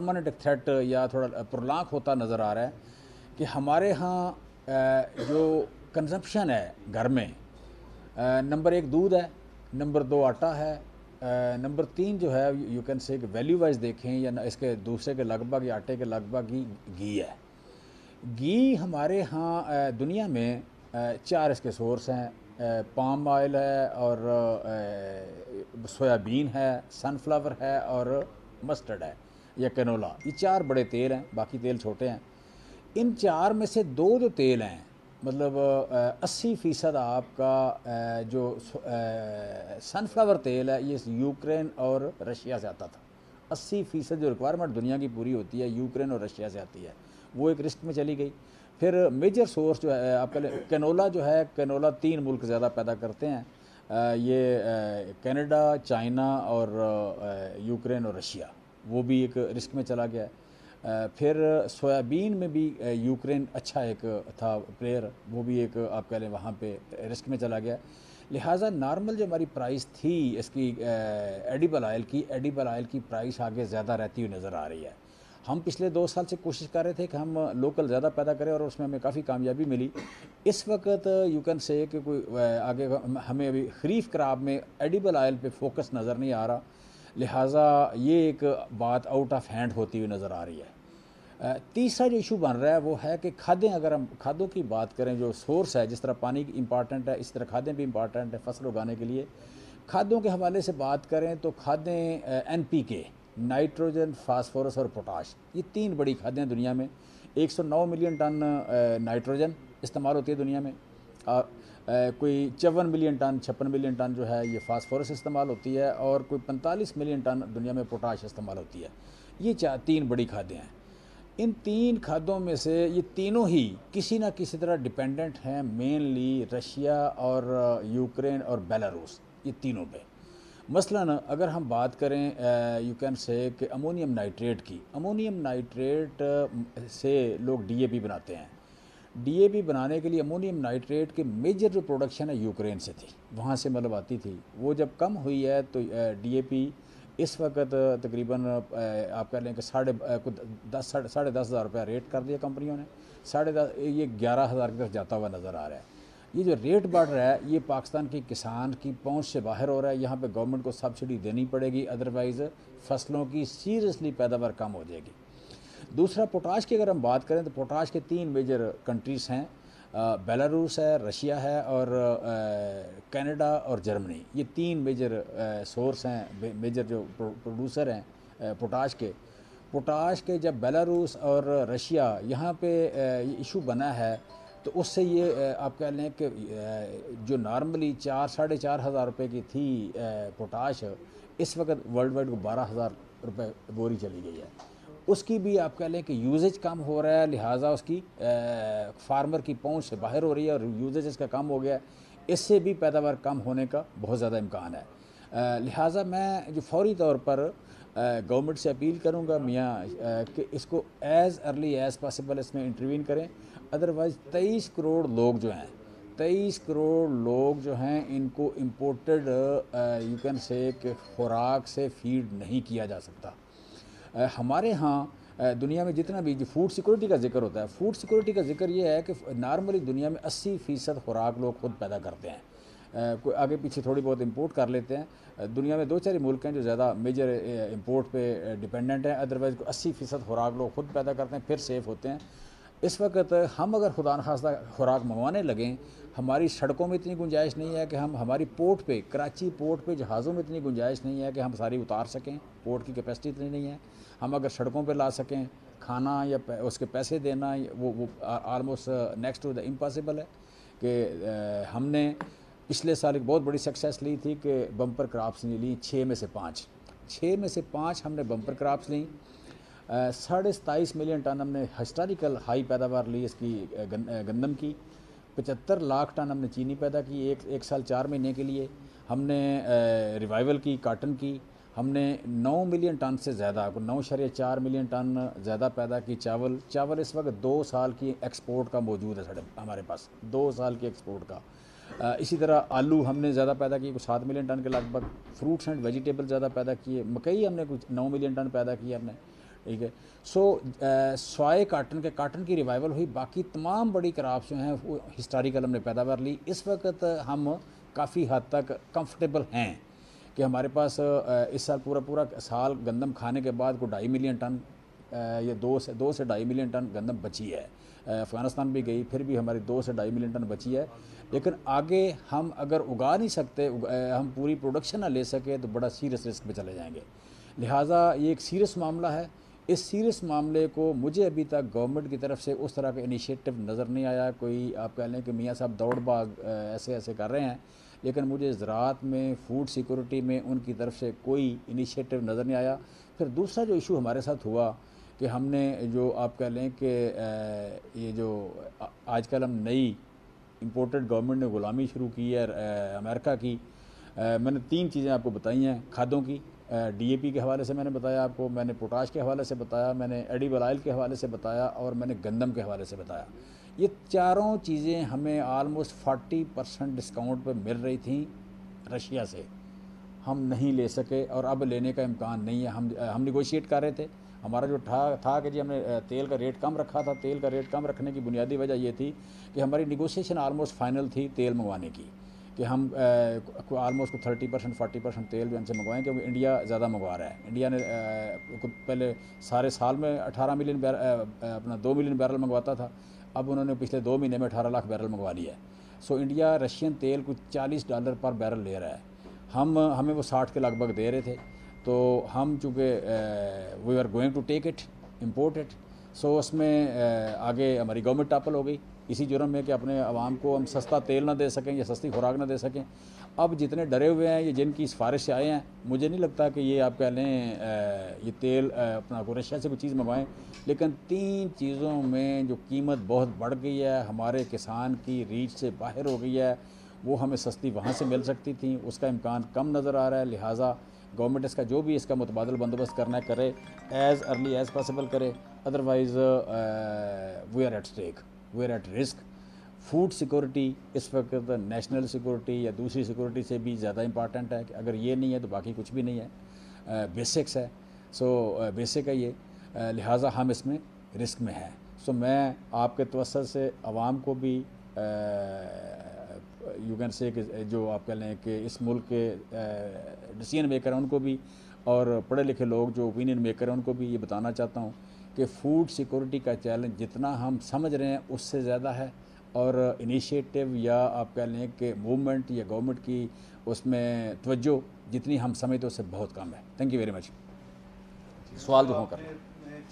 Permanent threat या थोड़ा प्रोलाक होता नज़र आ रहा है कि हमारे यहाँ जो कंजप्शन है घर में नंबर एक दूध है नंबर दो आटा है नंबर तीन जो है you can say value wise देखें या इसके दूसरे के लगभग या आटे के लगभग ही घी है। घी हमारे यहाँ दुनिया में चार इसके सोर्स हैं पाम ऑयल है और सोयाबीन है सनफ्लावर है और मस्टर्ड है। या कैनोला ये चार बड़े तेल हैं, बाकी तेल छोटे हैं। इन चार में से दो जो तेल हैं मतलब अस्सी फ़ीसद आपका जो सनफ्लावर तेल है, ये यूक्रेन और रशिया से आता था। अस्सी फ़ीसद जो रिक्वायरमेंट दुनिया की पूरी होती है, यूक्रेन और रशिया से आती है। वो एक रिस्क में चली गई। फिर मेजर सोर्स जो है आपका कैनोला जो है कैनोला तीन मुल्क ज़्यादा पैदा करते हैं। ये कनाडा, चाइना और यूक्रेन और रशिया। वो भी एक रिस्क में चला गया फिर सोयाबीन में भी यूक्रेन अच्छा एक था प्लेयर वो भी एक आप कह लें वहाँ पे रिस्क में चला गया। लिहाजा नॉर्मल जो हमारी प्राइस थी, इसकी एडिबल ऑयल की एडिबल ऑयल की प्राइस आगे ज़्यादा रहती हुई नज़र आ रही है। हम पिछले दो साल से कोशिश कर रहे थे कि हम लोकल ज़्यादा पैदा करें और उसमें हमें काफ़ी कामयाबी मिली। इस वक्त यू कैन से कि कोई आगे हमें अभी खरीफ क्राब में एडिबल आयल पे फोकस नज़र नहीं आ रहा। लिहाजा ये एक बात आउट ऑफ़ हैंड होती हुई नज़र आ रही है। तीसरा जो इशू बन रहा है वो है कि खादें, अगर हम खादों की बात करें, जो सोर्स है, जिस तरह पानी इंपॉर्टेंट है, इस तरह खादें भी इंपॉर्टेंट है फ़सल उगाने के लिए। खादों के हवाले से बात करें तो खादें N P K nitrogen phosphorus और पोटाश ये तीन बड़ी खादें दुनिया में। 109 मिलियन टन नाइट्रोजन इस्तेमाल होती है दुनिया में। कोई चौवन मिलियन टन, छप्पन मिलियन टन जो है, ये फास्फोरस इस्तेमाल होती है और कोई पैंतालीस मिलियन टन दुनिया में पोटाश इस्तेमाल होती है। ये चार तीन बड़ी खादें हैं। इन तीन खादों में से ये तीनों ही किसी ना किसी तरह डिपेंडेंट हैं, मेनली रशिया और यूक्रेन और बेलारूस, ये तीनों पे। मसलन अगर हम बात करें यू कैन से कि अमोनियम नाइट्रेट की, अमोनियम नाइट्रेट से लोग डीएपी बनाते हैं। डीएपी बनाने के लिए अमोनियम नाइट्रेट की मेजर जो प्रोडक्शन है यूक्रेन से थी, वहाँ से मतलब आती थी। वो जब कम हुई है तो डीएपी इस वक्त तकरीबन आप कह लें कि साढ़े दस, साढ़े साढ़े दस हज़ार रुपया रेट कर दिया कंपनियों ने। साढ़े दस, ये ग्यारह हज़ार की तरफ़ जाता हुआ नज़र आ रहा है। ये जो रेट बढ़ रहा है, ये पाकिस्तान की किसान की पहुँच से बाहर हो रहा है। यहाँ पे गवर्नमेंट को सब्सिडी देनी पड़ेगी अदरवाइज़ फ़सलों की सीरियसली पैदावार कम हो जाएगी। दूसरा, पोटाश की अगर हम बात करें तो पोटाश के तीन मेजर कंट्रीज़ हैं बेलारूस है, रशिया है और कनाडा और जर्मनी। ये तीन मेजर सोर्स हैं मेजर जो प्रोड्यूसर हैं पोटाश के। पोटाश के जब बेलारूस और रशिया यहाँ पे इशू बना है तो उससे ये आप कह लें कि जो नॉर्मली चार, साढ़े चार हज़ार रुपये की थी पोटाश, इस वक्त वर्ल्ड वाइड को बारह हज़ार रुपये बोरी चली गई है। उसकी भी आप कह लें कि यूजेज कम हो रहा है, लिहाजा उसकी फार्मर की पहुँच से बाहर हो रही है और यूजेज इसका कम हो गया है। इससे भी पैदावार कम होने का बहुत ज़्यादा इम्कान है। लिहाजा मैं जो फौरी तौर पर गवर्नमेंट से अपील करूँगा, मियाँ कि इसको एज़ अर्ली एज़ पॉसिबल इसमें इंटरवीन करें। अदरवाइज़ तेईस करोड़ लोग जो हैं, तेईस करोड़ लोग जो हैं, इनको इम्पोर्टेड यू कैन से खुराक से फ़ीड नहीं किया जा सकता। हमारे यहाँ दुनिया में जितना भी फ़ूड सिक्योरिटी का ज़िक्र होता है फ़ूड सिक्योरिटी का ज़िक्र ये है कि नॉर्मली दुनिया में 80 फ़ीसद खुराक लोग खुद पैदा करते हैं। कोई आगे पीछे थोड़ी बहुत इंपोर्ट कर लेते हैं। दुनिया में दो चार मुल्क हैं जो ज़्यादा मेजर इंपोर्ट पे डिपेंडेंट हैं अदरवाइज़ अस्सी फ़ीसद खुराक लोग खुद पैदा करते हैं, फिर सेफ़ होते हैं। इस वक्त हम अगर खुदा खास्ता खुराक मंगवाने लगें, हमारी सड़कों में इतनी गुंजाइश नहीं है कि हम, हमारी पोर्ट पे, कराची पोर्ट पे जहाज़ों में इतनी गुंजाइश नहीं है कि हम सारी उतार सकें, पोर्ट की कैपेसिटी इतनी नहीं है। हम अगर सड़कों पे ला सकें, खाना या उसके पैसे देना, वो वो almost next to the impossible है कि हमने पिछले साल एक बहुत बड़ी सक्सेस ली थी कि बम्पर क्राप्स ने ली छः में से पाँच। छः में से पाँच हमने बम्पर क्राप्स ली। साढ़े सताईस मिलियन टन हमने हिस्टोरिकल हाई पैदावार ली इसकी गंदम की। पचहत्तर लाख टन हमने चीनी पैदा की एक एक साल चार महीने के लिए। हमने रिवाइवल की काटन की। हमने 9 मिलियन टन से ज़्यादा नौ शरिया चार मिलियन टन ज़्यादा पैदा की चावल। चावल इस वक्त दो साल की एक्सपोर्ट का मौजूद है साढ़े, हमारे पास, दो साल की एक्सपोर्ट का। इसी तरह आलू हमने ज़्यादा पैदा किए, कुछ सात मिलियन टन के लगभग। फ्रूट्स एंड वेजिटेबल ज़्यादा पैदा किए, मकई हमने कुछ नौ मिलियन टन पैदा किए हमने। ठीक है? सो सॉय काटन के काटन की रिवाइवल हुई। बाकी तमाम बड़ी क्रॉप्स जो हैं, वो हिस्टोरिकल हमने पैदावार ली। इस वक्त हम काफ़ी हद तक कंफर्टेबल हैं कि हमारे पास इस साल पूरा पूरा साल गंदम खाने के बाद को ढाई मिलियन टन ये दो से दो से ढाई मिलियन टन गंदम बची है। अफ़गानिस्तान भी गई, फिर भी हमारी दो से ढाई मिलियन टन बची है। लेकिन आगे हम अगर उगा नहीं सकते हम पूरी प्रोडक्शन ना ले सके तो बड़ा सीरियस रिस्क में चले जाएँगे। लिहाजा ये एक सीरियस मामला है। इस सीरियस मामले को मुझे अभी तक गवर्नमेंट की तरफ़ से उस तरह का इनिशिएटिव नज़र नहीं आया, कोई आप कह लें कि मियाँ साहब दौड़ भाग ऐसे ऐसे कर रहे हैं, लेकिन मुझे ज़रात में, फ़ूड सिक्योरिटी में उनकी तरफ़ से कोई इनिशिएटिव नज़र नहीं आया। फिर दूसरा जो इशू हमारे साथ हुआ कि हमने जो आप कह लें कि ये जो आ- आजकल हम नई इम्पोर्टेड गवर्नमेंट ने ग़ुलामी शुरू की है अमेरिका की मैंने तीन चीज़ें आपको बताई हैं, खादों की डीएपी के हवाले से मैंने बताया आपको, मैंने पोटाश के हवाले से बताया, मैंने एडिबल ऑयल के हवाले से बताया और मैंने गंदम के हवाले से बताया। ये चारों चीज़ें हमें आलमोस्ट 40 परसेंट डिस्काउंट पर मिल रही थी रशिया से। हम नहीं ले सके और अब लेने का इम्कान नहीं है। हम हम निगोशिएट कर रहे थे। हमारा जो था था कि जी हमने तेल का रेट कम रखा था, तेल का रेट कम रखने की बुनियादी वजह ये थी कि हमारी निगोशिएशन आलमोस्ट फाइनल थी तेल मंगवाने की। कि हम आलमोस्ट को थर्टी परसेंट फोर्टी परसेंट तेल भी हमसे मंगवाएँ, क्योंकि इंडिया ज़्यादा मंगवा रहा है। इंडिया ने पहले सारे साल में अठारह मिलियन अपना दो मिलियन बैरल मंगवाता था। अब उन्होंने पिछले दो महीने में अठारह लाख बैरल मंगवा लिया है। सो इंडिया रशियन तेल कुछ चालीस डॉलर पर बैरल ले रहा है। हम, हमें वो साठ के लगभग दे रहे थे। तो हम चूँकि we are going to take it import it so उसमें आगे हमारी गवर्नमेंट टापल हो गई। इसी जुर्म में कि अपने आवाम को हम सस्ता तेल ना दे सकें या सस्ती खुराक ना दे सकें। अब जितने डरे हुए हैं, ये जिनकी सिफारिश से आए हैं, मुझे नहीं लगता कि ये आप कह लें ये तेल अपना को रशिया से कोई चीज़ मंगवाएँ, लेकिन तीन चीज़ों में जो कीमत बहुत बढ़ गई है, हमारे किसान की रीच से बाहर हो गई है, वो हमें सस्ती वहाँ से मिल सकती थी, उसका इम्कान कम नज़र आ रहा है, लिहाजा गवर्नमेंट इसका जो भी इसका मुतबादल बंदोबस्त करना करे एज़ अर्ली एज़ पॉसिबल करे otherwise we are at stake we are at risk food security इस वक्त नेशनल सिक्योरिटी या दूसरी सिक्योरिटी से भी ज़्यादा इंपॉर्टेंट है कि अगर ये नहीं है तो बाकी कुछ भी नहीं है। बेसिक्स है। सो बेसिक है ये। लिहाजा हम इसमें रिस्क में हैं। सो मैं आपके तवसत से आवाम को भी यू कैन से जो आप कह लें कि इस मुल्क के डिसीज़न मेकर हैं, उनको भी और पढ़े लिखे लोग जो ओपिनियन मेकर हैं, उनको भी ये बताना चाहता हूँ। कि फ़ूड सिक्योरिटी का चैलेंज जितना हम समझ रहे हैं उससे ज़्यादा है और इनिशिएटिव या आप कह लें कि मूवमेंट या गवर्नमेंट की उसमें तवज्जो जितनी हम समझते उससे बहुत कम है। थैंक यू वेरी मच सवाल जो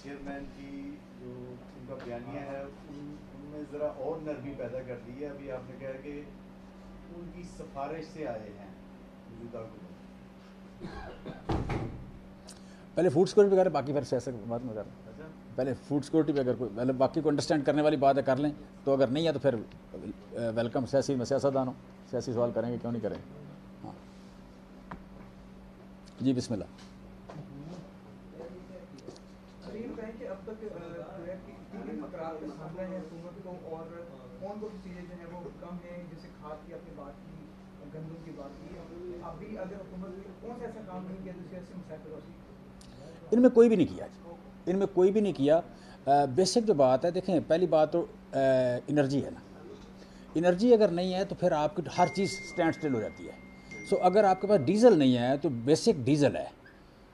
चेयरमैन की जो उनका बयानिया है उनमें ज़रा और नरमी पैदा कर दी है। अभी आपने कहा कि उनकी सिफारिश से आए हैं पहले फ़ूड सिक्योरिटी वगैरह बाकी फिर सियासत बात में कर पहले फ़ूड सिक्योरिटी पे अगर कोई पहले बाकी को अंडरस्टैंड करने वाली बात है, कर लें। तो अगर नहीं है तो फिर वेलकम सियासी में सियासतदान सियासी सवाल करेंगे, क्यों नहीं करेंगे हाँ। जी जो जो जो रोशनी इनमें कोई भी नहीं किया इनमें कोई भी नहीं किया। बेसिक जो बात है देखें पहली बात तो एनर्जी है ना। इनर्जी अगर नहीं है तो फिर आपकी हर चीज़ स्टैंड स्टिल हो जाती है। सो so, अगर आपके पास डीजल नहीं है तो बेसिक डीजल है।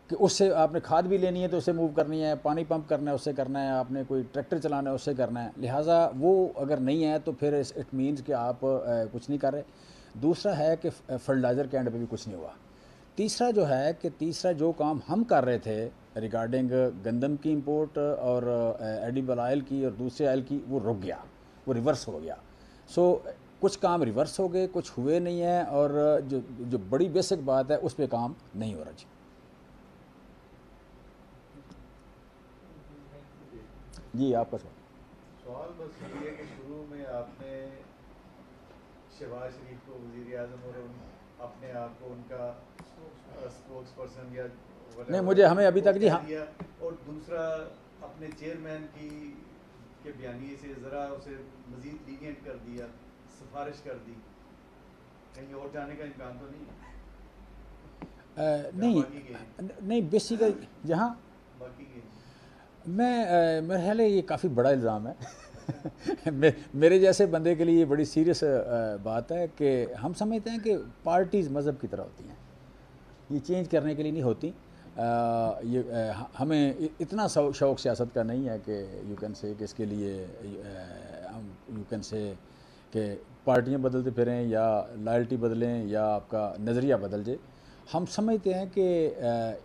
कि उससे आपने खाद भी लेनी है तो उससे मूव करनी है पानी पंप करना है उससे करना है आपने कोई ट्रैक्टर चलाना है उससे करना है। लिहाजा वो अगर नहीं है तो फिर इट मीन्स कि आप अ, कुछ नहीं कर रहे। दूसरा है कि फर्टिलाइज़र के एंड पे भी कुछ नहीं हुआ। तीसरा जो है कि तीसरा जो काम हम कर रहे थे रिगार्डिंग गंदम की इंपोर्ट और एडिबल ऑयल की और दूसरे ऑयल की, वो रुक गया, वो रिवर्स हो गया। सो कुछ काम रिवर्स हो गए, कुछ हुए नहीं हैं और जो जो बड़ी बेसिक बात है, उस पर काम नहीं हो रहा जी। जी आपका सवाल सवाल बस ये कि शुरू में आपने शहबाज शरीफ को वज़ीर अजम और अपने आप को उनका स्पोक्स पर्सन या नहीं, मुझे- हमें अभी तक जी हाँ- और दूसरा अपने चेयरमैन की के बयानिए से ज़रा उसे मज़ीद लीनियंट कर दिया सिफारिश कर दी। कहीं और जाने का इम्कान तो नहीं अ, नहीं नहीं बेसिकली जहाँ मैं मेरे ख्याल ये काफ़ी बड़ा इल्ज़ाम है। मे, मेरे जैसे बंदे के लिए ये बड़ी सीरियस बात है कि हम समझते हैं कि पार्टीज़ मज़हब की तरह होती हैं। ये चेंज करने के लिए नहीं होती। अ, ये ह- हमें इतना शौक सियासत का नहीं है कि यू कैन से इसके लिए हम यू कैन से कि पार्टियाँ बदलते फिरें या लॉयल्टी बदलें या आपका नज़रिया बदल जाए। हम समझते हैं कि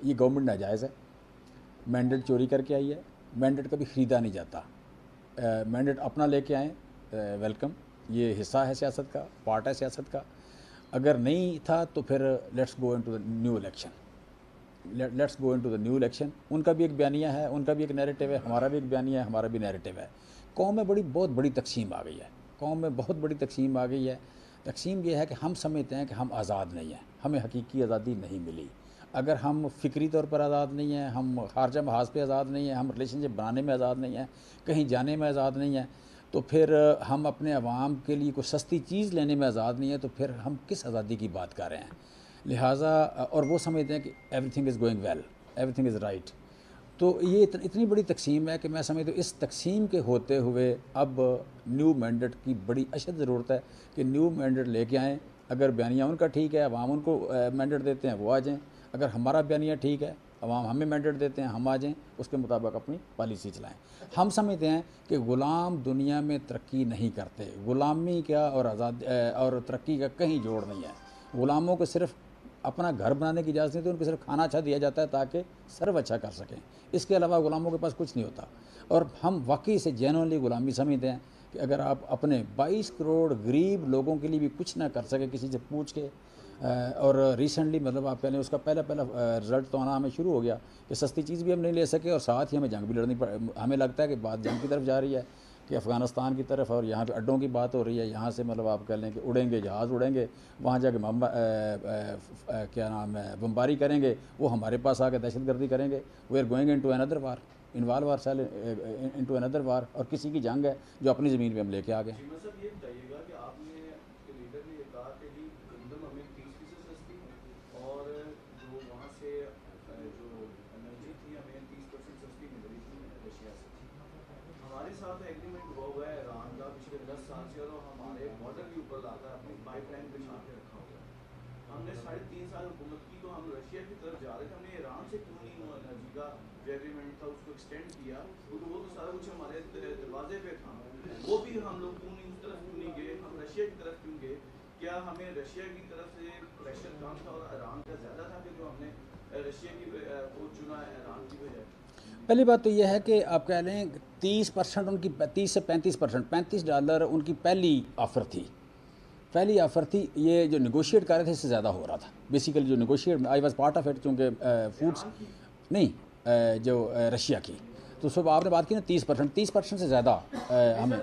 ये गवर्नमेंट नाजायज़ है। मैंडेट चोरी करके आई है। मैंडेट कभी ख़रीदा नहीं जाता। मैंडेट अपना लेके आए। वेलकम ये हिस्सा है सियासत का पार्ट है सियासत का। अगर नहीं था तो फिर let's go in to the new election let's go in to the new election उनका भी एक बयानिया है, उनका भी एक नैरेटिव है, हमारा भी एक बयानिया है, हमारा भी नैरेटिव है. कौम में बड़ी, बहुत बड़ी तकसीम आ गई है. कौम में बहुत बड़ी तकसीम आ गई है. तकसीम ये है कि हम समझते हैं कि हम आज़ाद नहीं हैं. हमें हकीकी आज़ादी नहीं मिली. अगर हम फ़िक्री तौर पर आज़ाद नहीं हैं, हम खारजा महाज पे आज़ाद नहीं हैं, हम रिलेशनशिप बनाने में आज़ाद नहीं हैं, कहीं जाने में आज़ाद नहीं हैं तो फिर हम अपने अवाम के लिए कोई सस्ती चीज़ लेने में आज़ाद नहीं है तो फिर हम किस आज़ादी की बात कर रहे हैं? लिहाजा और वो समझते हैं कि everything is going well everything is right तो ये इतन, इतनी बड़ी तकसीम है कि मैं समझता हूँ इस तकसीम के होते हुए अब न्यू मैंडेट की बड़ी अशद ज़रूरत है कि न्यू मैंडेट लेके आएँ। अगर बयानिया उनका ठीक है अवाम उनको मैंडेट देते हैं वो आ जाएँ। अगर हमारा बयानिया ठीक है अवाम हमें मैंडेट देते हैं, हम आ जाएँ, उसके मुताबिक अपनी पॉलिसी चलाएँ। हम समझते हैं कि ग़ुलाम दुनिया में तरक्की नहीं करते। ग़ुलामी का और आज़ाद और तरक्की का कहीं जोड़ नहीं है। ग़ुलामों को सिर्फ़ अपना घर बनाने की इजाज़त नहीं तो उनको सिर्फ़ खाना अच्छा दिया जाता है ताकि सर्व अच्छा कर सकें। इसके अलावा ग़ुलामों के पास कुछ नहीं होता। और हम वाकई से जेनवनली ग़ुलामी समझते हैं कि अगर आप अपने 22 करोड़ गरीब लोगों के लिए भी कुछ ना कर सके, किसी से पूछ के और रिसेंटली मतलब आप कह लें उसका पहला पहला रिज़ल्ट तो आना हमें शुरू हो गया। कि सस्ती चीज़ भी हम नहीं ले सके और साथ ही हमें जंग भी लड़नी पड़ हमें लगता है कि बात जंग की तरफ़ जा रही है, कि अफ़गानिस्तान की तरफ़ और यहाँ पे अड्डों की बात हो रही है, यहाँ से मतलब आप कह लें कि उड़ेंगे, जहाज़ उड़ेंगे, वहाँ जाके क्या नाम है, बम्बारी करेंगे, वो हमारे पास आके दहशत गर्दी करेंगे। We are going in to another war involve are sell in to another war और किसी की जंग है जो अपनी ज़मीन पर हम लेके आ गए। साथ एग्रीमेंट हुआ हुआ है ईरान का पिछले दस साल से और हमारे बॉर्डर के ऊपर लाकर अपनी पाइपलाइन बिछा के रखा हुआ है। हमने साढ़े तीन साल हुकूमत की तो हम रशिया की तरफ़ जा रहे थे, हमने ईरान से क्यों नहीं वो एनर्जी का जो एग्रीमेंट था उसको एक्सटेंड किया। क्योंकि वो तो सारा कुछ हमारे दरवाजे पे था। वो भी हम लोग क्यों नहीं, उस तरफ़ क्यों नहीं गए? हम रशिया की तरफ़ क्यों गए? क्या हमें रशिया की तरफ़ से प्रेशर कम था और ईरान का ज़्यादा था कि जो हमने रशिया की वो चुना ईरान की बजाय पहली बात तो यह है कि आप कह लें तीस परसेंट उनकी, तीस से पैंतीस परसेंट, पैंतीस डॉलर उनकी पहली ऑफ़र थी। पहली ऑफ़र थी, ये जो निगोशिएट कर रहे थे, इससे ज़्यादा हो रहा था। बेसिकली जो negotiate I was part of it चूँकि फूड्स नहीं जो रशिया की। तो सुबह आपने बात की ना तीस परसेंट तीस परसेंट से ज़्यादा हमें।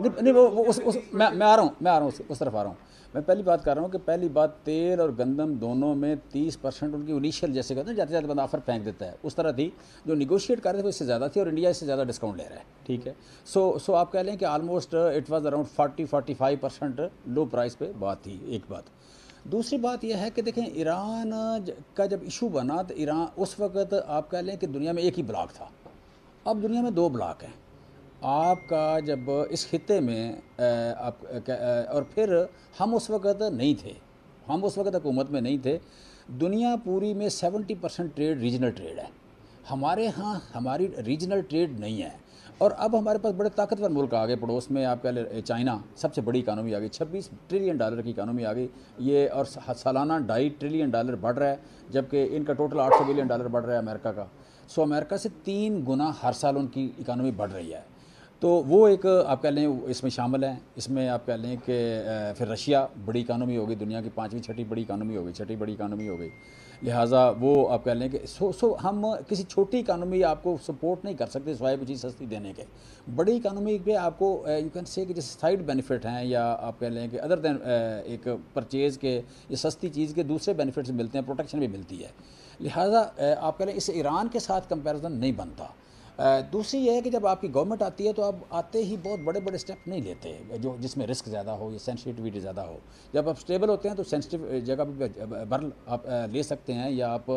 नहीं नहीं वो, वो उस, उस मैं मैं आ रहा हूँ मैं आ रहा हूँ उस, उस तरफ़ आ रहा हूँ। मैं पहली बात कर रहा हूँ कि पहली बात तेल और गंदम दोनों में तीस परसेंट उनकी इनिशियल जैसे कहते हैं जाते जाते बंदा ऑफ़र फेंक देता है। उस तरह थी जो निगोशिएट कर रहे थे वो इससे ज़्यादा थी और इंडिया इससे ज़्यादा डिस्काउंट ले रहा है ठीक है? सो सो आप कह लें कि almost it was around forty forty five percent low price पे बात थी एक बात। दूसरी बात यह है कि देखें ईरान का जब इशू बना तो ईरान उस वक्त आप कह लें कि दुनिया में एक ही ब्लॉक था। अब दुनिया में दो ब्लॉक हैं। आपका जब इस खत्े में आप और फिर हम उस वक्त नहीं थे। हम उस वक्त हुकूमत में नहीं थे। दुनिया पूरी में 70 परसेंट ट्रेड रीजनल ट्रेड है। हमारे यहाँ हमारी रीजनल ट्रेड नहीं है। और अब हमारे पास बड़े ताकतवर मुल्क आ गए पड़ोस में, आप कह चाइना, सबसे बड़ी इकानमी आ गई 26 ट्रिलियन डॉलर की इकानमी आ गई। ये और सालाना ढाई ट्रिलियन डॉलर बढ़ रहा है, जबकि इनका टोटल 800 बिलियन डॉलर बढ़ रहा है अमेरिका का। सो अमेरिका से तीन गुना हर साल उनकी इकानमी बढ़ रही है। तो वो एक, आप कह लें, इसमें शामिल है। इसमें आप कह लें कि फिर रशिया बड़ी इकानमी हो गई, दुनिया की पाँचवीं, छठी बड़ी इकानमी हो गई, छठी बड़ी इकानमी हो गई। लिहाजा वो, आप कह लें कि, सो सो हम किसी छोटी इकानमी आपको सपोर्ट नहीं कर सकते कोई चीज़ सस्ती देने के। बड़ी इकानमी पे आपको यू कैन से कि जैसे साइड बेनिफिट हैं या आप कह लें कि अदर देन एक परचेज़ के, या सस्ती चीज़ के दूसरे बेनिफिट्स मिलते हैं प्रोटेक्शन भी मिलती है। लिहाजा आप कह लें इस ईरान के साथ कंपैरिजन नहीं बनता। दूसरी यह है कि जब आपकी गवर्नमेंट आती है तो आप आते ही बहुत बड़े बड़े स्टेप नहीं लेते, जो, जिसमें रिस्क ज़्यादा हो या सेंसिटिविटी ज़्यादा हो। जब आप स्टेबल होते हैं तो सेंसिटिव जगह पर भर आप ले सकते हैं या आप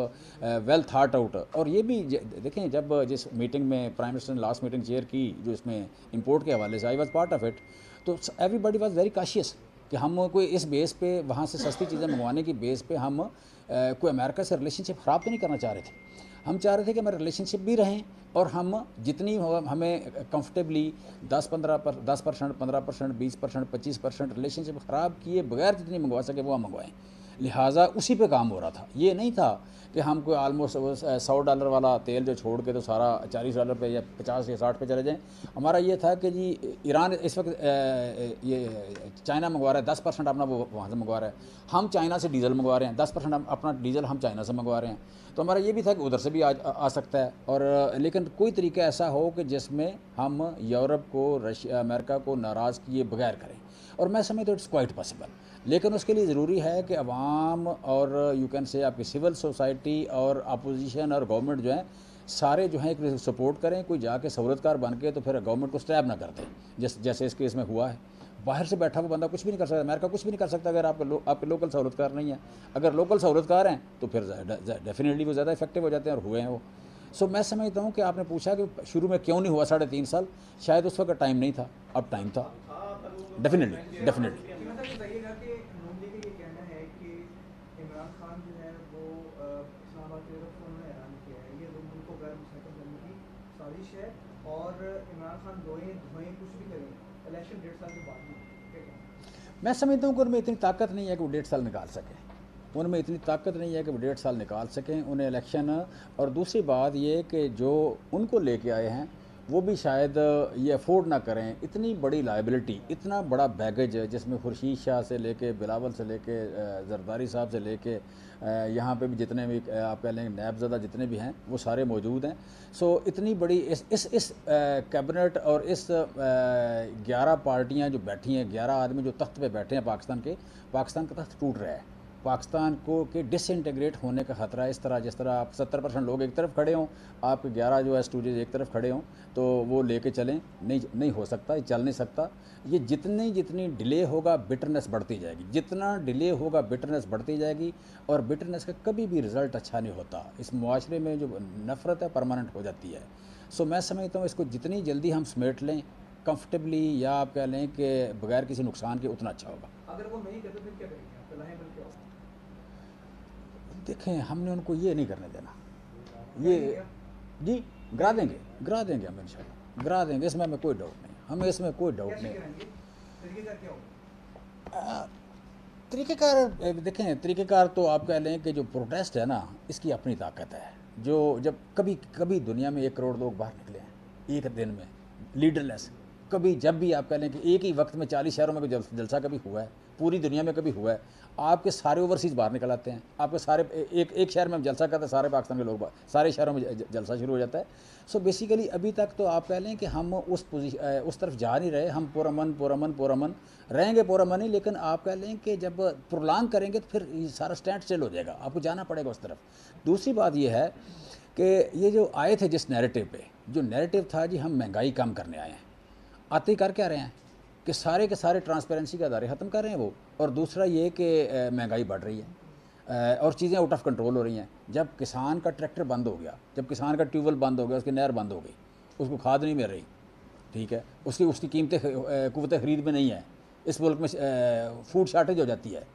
वेल थाट आउट और ये भी देखें, जब जिस मीटिंग में प्राइम मिनिस्टर ने लास्ट मीटिंग चेयर की, जो इसमें इम्पोर्ट के हवाले से I was part of it तो एवरीबडी वॉज़ वेरी काशियस कि हम कोई इस बेस पे, वहाँ से सस्ती चीज़ें मंगवाने की बेस पे हम कोई अमेरिका से रिलेशनशिप ख़राब तो नहीं करना चाह रहे थे। हम चाह रहे थे कि हमारे रिलेशनशिप भी रहें और हम जितनी हमें कंफर्टेबली 10 15 पर 10 परसेंट, पंद्रह परसेंट, बीस परसेंट, पच्चीस परसेंट रिलेशनशिप ख़राब किए बगैर जितनी मंगवा सके वो हम मंगवाएँ। लिहाजा उसी पे काम हो रहा था। ये नहीं था कि हम कोई आलमोस्ट सौ डॉलर वाला तेल जो छोड़ के तो सारा चालीस डॉलर पे या पचास या साठ पे चले जाएँ। हमारा ये था कि जी ईरान इस वक्त ये चाइना मंगवा रहा है दस परसेंट अपना वो वहाँ से मंगवा रहा है। हम चाइना से डीजल मंगवा रहे हैं दस परसेंट अपना डीजल हम चाइना से मंगवा रहे हैं। तो हमारा ये भी था कि उधर से भी आ, आ सकता है। और लेकिन कोई तरीका ऐसा हो कि जिसमें हम यूरोप को रशिया अमेरिका को नाराज़ किए बगैर करें। और मैं समझता हूँ इट्स क्वाइट पॉसिबल लेकिन उसके लिए ज़रूरी है कि अवाम और यू कैन से आपकी सिविल सोसाइटी और अपोजिशन और गवर्नमेंट जो है सारे जो हैं एक सपोर्ट करें कोई जाके सहूलतकार बन के तो फिर गवर्नमेंट को स्टैब ना कर दें जैसे जैसे इस केस में हुआ है। बाहर से बैठा हुआ बंदा कुछ भी नहीं कर सकता अमेरिका कुछ भी नहीं कर सकता अगर आपके लो, आपके लोकल सहूलतकार नहीं है। अगर लोकल सहूलतकार हैं तो फिर डेफिनेटली वो ज़्यादा इफ़ेक्टिव हो जाते हैं और हुए हैं वो। सो मैं समझता हूँ कि आपने पूछा कि शुरू में क्यों नहीं हुआ साढ़े तीन साल? शायद उस वक्त टाइम नहीं था अब टाइम था। Definitely definitely? मैं समझता हूँ कि उनमें इतनी ताकत नहीं है कि वो डेढ़ साल निकाल सकें उनमें इतनी ताकत नहीं है कि वो डेढ़ साल निकाल सकें, उन्हें इलेक्शन और दूसरी बात ये कि जो उनको लेके आए हैं वो भी शायद ये अफोर्ड ना करें। इतनी बड़ी लाइबिलिटी इतना बड़ा बैगेज है जिसमें खुर्शीद शाह से लेके, बिलावल से लेके जरदारी साहब से लेके यहाँ पे भी जितने भी आप कह लेंगे नैबज़दा जितने भी हैं, वो सारे मौजूद हैं। सो इतनी बड़ी इस इस इस कैबिनेट और इस ग्यारह पार्टियाँ जो बैठी हैं, ग्यारह आदमी जो तख्त पे बैठे हैं पाकिस्तान के, पाकिस्तान का तख्त टूट रहा है। पाकिस्तान को के डिसइंटीग्रेट होने का ख़तरा है। इस तरह, जिस तरह आप सत्तर परसेंट लोग एक तरफ़ खड़े हों, आप ग्यारह जो है स्टूडेंट एक तरफ़ खड़े हों तो वो लेके चलें। नहीं नहीं हो सकता, ये चल नहीं सकता। ये जितनी जितनी डिले होगा बिटरनेस बढ़ती जाएगी। जितना डिले होगा बिटरनेस बढ़ती जाएगी और बिटरनेस का कभी भी रिज़ल्ट अच्छा नहीं होता। इस मुआशरे में जो नफ़रत है परमानेंट हो जाती है। सो मैं समझता हूँ इसको जितनी जल्दी हम समेट लें कंफर्टेबली या आप कह लें कि बगैर किसी नुकसान के, उतना अच्छा होगा। अगर वो नहीं करते, फिर क्या करेंगे आप लाहें बल्कि और देखें हमने उनको ये नहीं करने देना। ये जी गिरा देंगे गिरा देंगे हम इंशाल्लाह गिरा देंगे इसमें हमें कोई डाउट नहीं हमें इसमें कोई डाउट नहीं तरीकेकार देखें तरीक़ेकार तो आप कह लें कि जो प्रोटेस्ट है ना इसकी अपनी ताकत है। जो जब कभी कभी दुनिया में एक करोड़ लोग बाहर निकले हैं एक दिन में लीडरलेस कभी जब भी आप कह लें कि एक ही वक्त में चालीस शहरों में कोई जलसा कभी हुआ है पूरी दुनिया में कभी हुआ है आपके सारे ओवरसीज़ बाहर निकल आते हैं। आपके सारे, एक एक शहर में हम जलसा करते हैं, सारे पाकिस्तान के लोग सारे शहरों में जलसा शुरू हो जाता है। सो बेसिकली अभी तक तो आप कह लें कि हम उस पोजीशन उस तरफ़ जा नहीं रहे। हम पुरमन पुरमन पुरमन रहेंगे, पुरमन ही, लेकिन आप कह लें कि जब प्रोलांग करेंगे तो फिर सारा स्टैंड स्टिल हो जाएगा। आपको जाना पड़ेगा उस तरफ़। दूसरी बात यह है कि ये जो आए थे जिस नैरेटिव पे, जो नैरेटिव था जी हम महँगाई कम करने आए हैं। आते कर क्या रहे हैं? कि सारे के सारे ट्रांसपेरेंसी के अदारे ख़त्म कर रहे हैं वो। और दूसरा ये कि महँगाई बढ़ रही है। और चीज़ें आउट ऑफ़ कंट्रोल हो रही हैं। जब किसान का ट्रैक्टर बंद हो गया, जब किसान का ट्यूबवेल बंद हो गया, उसकी नहर बंद हो गई, उसको खाद नहीं मिल रही, ठीक है? उसकी उसकी कीमतें कुत ख़रीद में नहीं है। इस मुल्क में फ़ूड शार्टेज हो जाती है।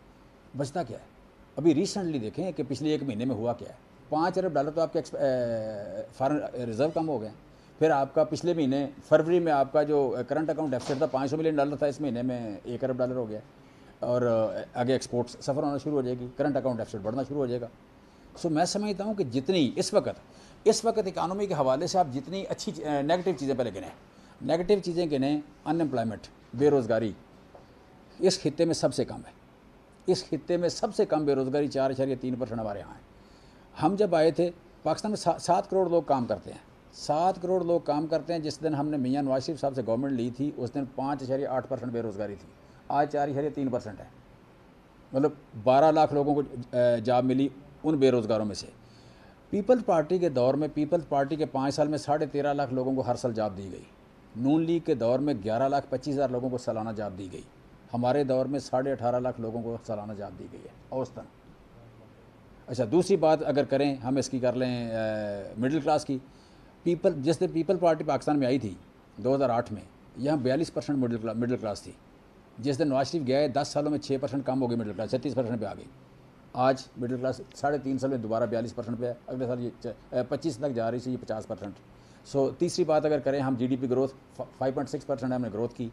बचता क्या है? अभी रिसेंटली देखें कि पिछले एक महीने में हुआ क्या है? पाँच अरब डॉलर तो आपके फॉरन रिज़र्व कम हो गए फिर आपका पिछले महीने, फरवरी में आपका जो करंट अकाउंट डेफिसिट था, पाँच सौ मिलियन डॉलर था, इस महीने में एक अरब डॉलर हो गया। और आगे एक्सपोर्ट्स सफ़र होना शुरू हो जाएगी करंट अकाउंट डेफिसिट बढ़ना शुरू हो जाएगा। सो मैं समझता हूँ कि जितनी, इस वक्त इस वक्त इकानमी के हवाले से आप जितनी अच्छी नेगेटिव चीज़ें पहले गिने। नेगेटिव चीज़ें गिने अनएम्प्लॉयमेंट बेरोज़गारी। इस खत्े में सबसे कम है। इस खत्े में सबसे कम बेरोज़गारी, चार इशारिया तीन परसेंट हमारे यहाँ है। हम जब आए थे, पाकिस्तान में सात करोड़ लोग काम करते हैं। सात करोड़ लोग काम करते हैं। जिस दिन हमने मियाँ नवाज़ शरीफ साहब से गवर्नमेंट ली थी, उस दिन पाँच इशारिया आठ परसेंट बेरोज़गारी थी। आज चार इशारिया तीन परसेंट है। मतलब बारह लाख लोगों को जॉब मिली उन बेरोज़गारों में से। पीपल्स पार्टी के दौर में, पीपल्स पार्टी के पाँच साल में साढ़े तेरह लाख लोगों को हर साल जॉब दी गई। नून लीग के दौर में ग्यारह लाख पच्चीस हज़ार लोगों को सालाना जॉब दी गई। हमारे दौर में साढ़े अठारह लाख लोगों को सालाना जॉब दी गई है। औसतन। अच्छा दूसरी बात अगर करें, हम इसकी कर लें मिडिल क्लास की। पीपल, जिस दिन पीपल पार्टी पाकिस्तान में आई थी 2008 में, यहाँ बयालीस percent middle class middle class थी। जिस दिन नवाज़ शरीफ गए, दस सालों में छः परसेंट कम हो गई मिडिल क्लास छत्तीस परसेंट पर आ गई आज मिडिल क्लास साढ़े तीन साल में दोबारा बयालीस परसेंट पे है, अगले साल ये पच्चीस तक जा रही थी, ये पचास परसेंट। सो तीसरी बात अगर करें, हम GDP growth five point six percent हमने ग्रोथ की।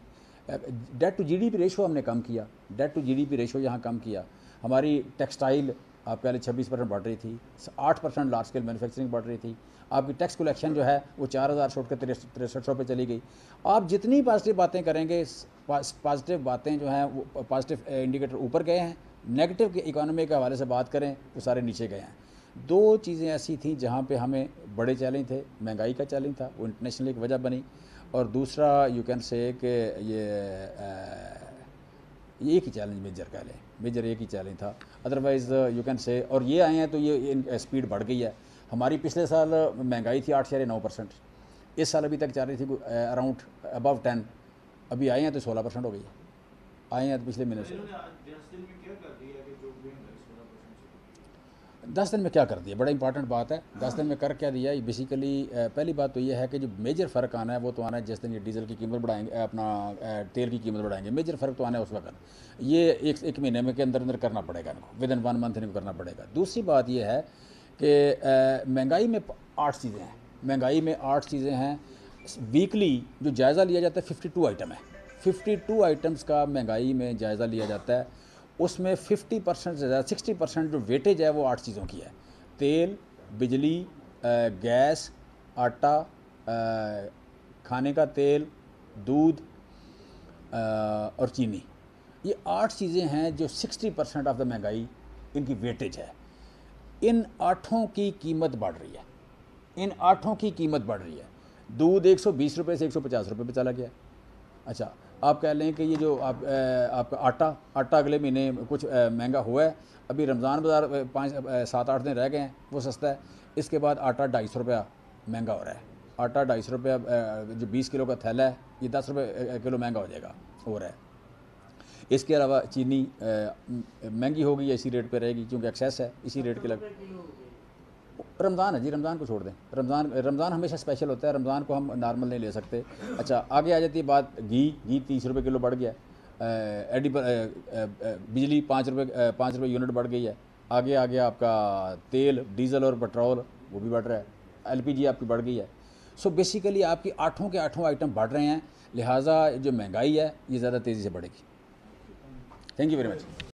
डेट टू जीडीपी रेशो हमने कम किया डेट टू जीडीपी रेशो यहाँ कम किया। हमारी टेक्सटाइल आप पहले छब्बीस परसेंट बढ़ रही थी, आठ परसेंट लार्ज स्केल मैन्युफैक्चरिंग बढ़ रही थी। आपकी टैक्स कलेक्शन जो है, वो चार हज़ार छोड़ कर तिरसठ सौ पे चली गई। आप जितनी पॉजिटिव बातें करेंगे पॉजिटिव बातें जो हैं, वो पॉजिटिव इंडिकेटर ऊपर गए हैं। नेगेटिव के इकोनॉमी के हवाले से बात करें, वो सारे नीचे गए हैं। दो चीज़ें ऐसी थी जहाँ पे हमें बड़े चैलेंज थे, महँगाई का चैलेंज था, वो इंटरनेशनल एक वजह बनी। और दूसरा यू कैन से कि ये ये एक ही चैलेंज मेजर कह लें मेजर एक ही चैलेंज था। अदरवाइज़ यू कैन से और ये आए हैं तो ये स्पीड बढ़ गई है। हमारी पिछले साल महँगाई थी आठ शहर नौ परसेंट। इस साल अभी तक चल रही थी अराउंड अबव टेन अभी आए हैं तो सोलह परसेंट हो गई। आए हैं तो पिछले महीने से। दस दिन में क्या कर दिया? बड़ा इंपॉर्टेंट बात है। दस दिन में कर क्या दिया? बेसिकली पहली बात तो ये है कि जो मेजर फ़र्क आना है, वो तो आना है जिस दिन ये डीजल की कीमत बढ़ाएँगे अपना तेल की कीमत बढ़ाएँगे। मेजर फ़र्क तो आना है उस वक्त। ये एक एक महीने में के अंदर अंदर करना पड़ेगा इनको। विद इन वन मंथ इनको करना पड़ेगा। दूसरी बात यह है कि महँगाई में आठ चीज़ें हैं। महँगाई में आठ चीज़ें हैं। वीकली जो जायज़ा लिया जाता है फिफ्टी टू आइटम है। फिफ्टी टू आइटम्स का महँगाई में जायज़ा लिया जाता है। उसमें 50 परसेंट से ज़्यादा सिक्सटी परसेंट जो वेटेज है वो आठ चीज़ों की है। तेल, बिजली गैस, आटा खाने का तेल, दूध और चीनी। ये आठ चीज़ें हैं जो 60 परसेंट ऑफ़ द महँगाई, इनकी वेटेज है। इन आठों की कीमत बढ़ रही है। इन आठों की कीमत बढ़ रही है। दूध 120 रुपए से 150 रुपए पे चला गया। अच्छा आप कह लें कि ये जो आप आपका आटा आटा अगले महीने कुछ महँगा हुआ है। अभी रमज़ान बाज़ार पाँच सात, आठ दिन रह गए हैं, वो सस्ता है। इसके बाद आटा ढाई सौ रुपया महँगा हो रहा है। आटा ढाई सौ रुपया जो बीस किलो का थैला है, ये दस रुपये किलो महँगा हो जाएगा, हो रहा है। इसके अलावा चीनी महँगी होगी इसी रेट पे रहेगी, क्योंकि एक्सेस है, इसी रेट के लग रमज़ान है जी, रमज़ान को छोड़ दें। रमज़ान रमज़ान हमेशा स्पेशल होता है, रमज़ान को हम नॉर्मल नहीं ले सकते। अच्छा आगे आ जाती है बात, घी घी तीस रुपये किलो बढ़ गया। एडिबल बिजली पाँच रुपये पाँच रुपये यूनिट बढ़ गई है। आगे आ गया आपका तेल, डीजल और पेट्रोल वो भी बढ़ रहा है। एलपीजी आपकी बढ़ गई है। सो बेसिकली आपकी आठों के आठों आइटम बढ़ रहे हैं। लिहाजा जो महँगाई है, ये ज़्यादा तेज़ी से बढ़ेगी। Thank you very much